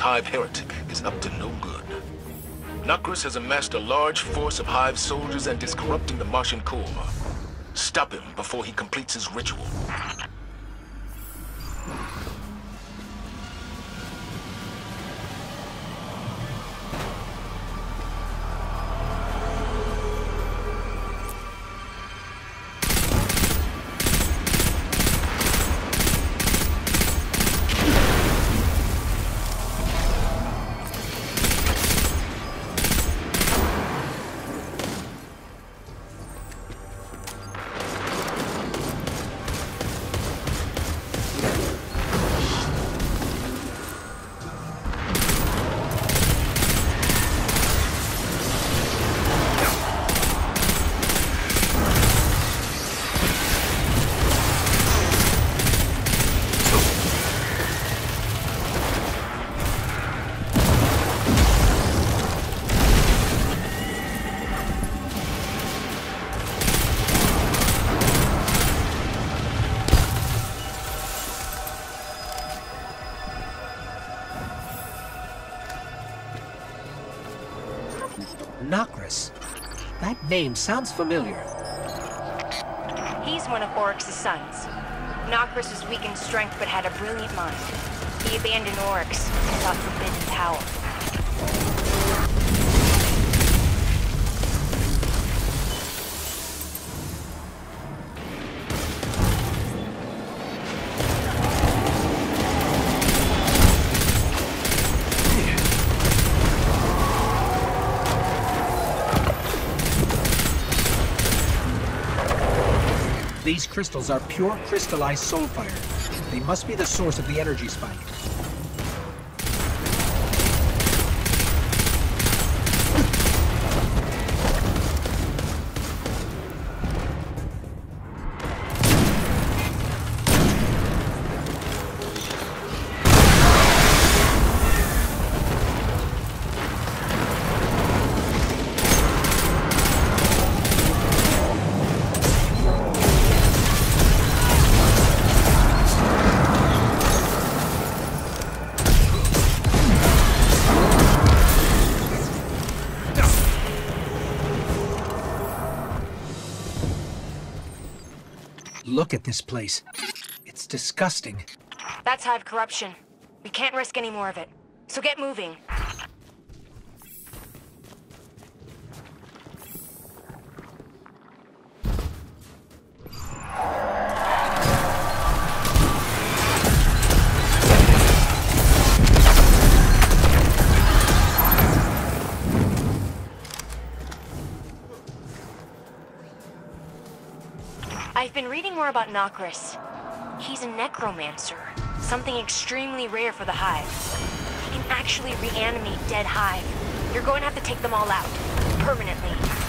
Hive heretic, is up to no good. Nokris has amassed a large force of Hive soldiers and is corrupting the Martian core. Stop him before he completes his ritual. Name sounds familiar. He's one of Oryx's sons. Nokris was weak in strength but had a brilliant mind. He abandoned Oryx and sought forbidden power. Crystals are pure crystallized soulfire. They must be the source of the energy spike. Look at this place. It's disgusting. That's Hive corruption. We can't risk any more of it. So get moving. More about Nokris. He's a necromancer, something extremely rare for the Hive. He can actually reanimate dead Hive. You're going to have to take them all out, permanently.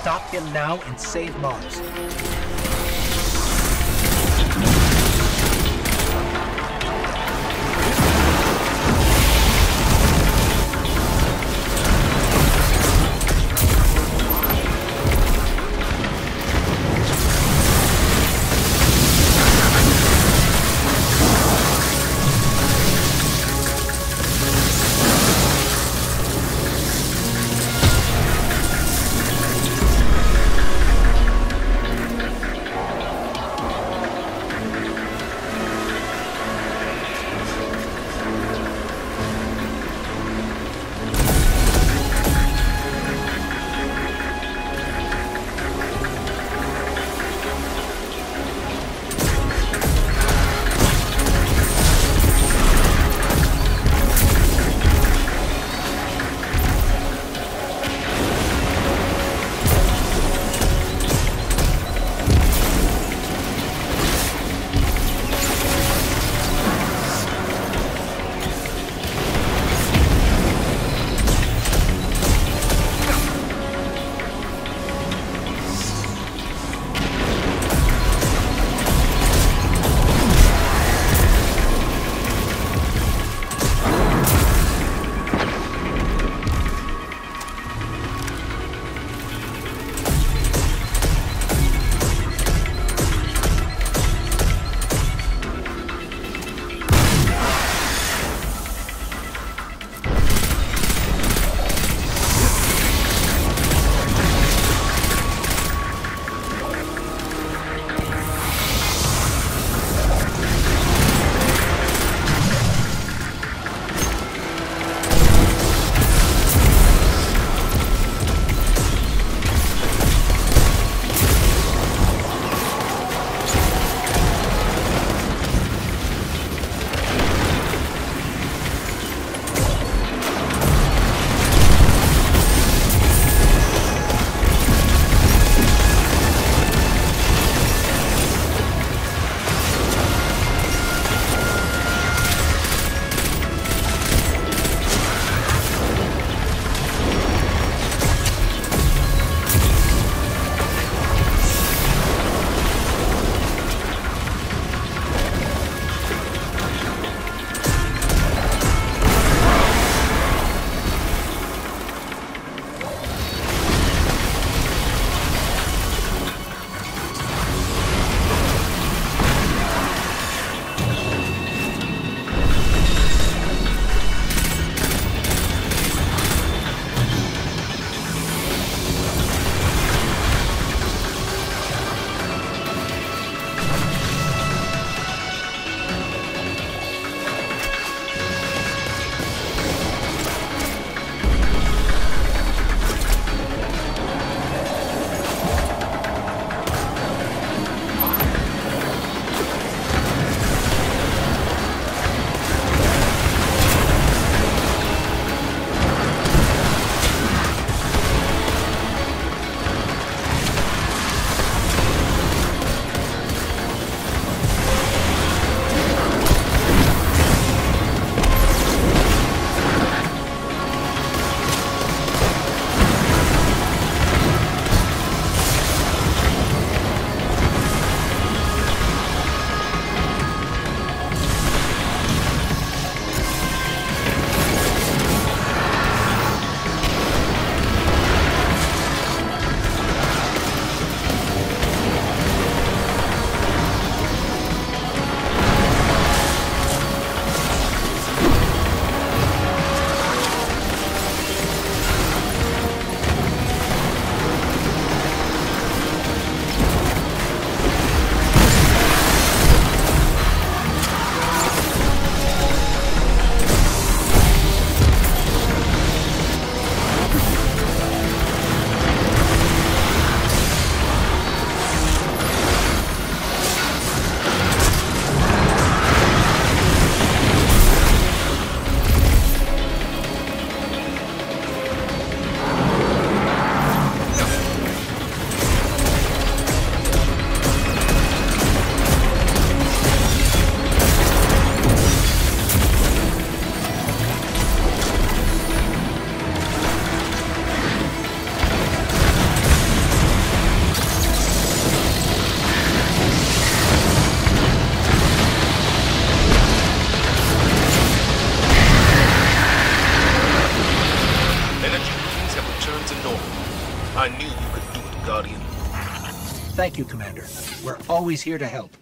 Stop him now and save Mars. Thank you, Commander. We're always here to help.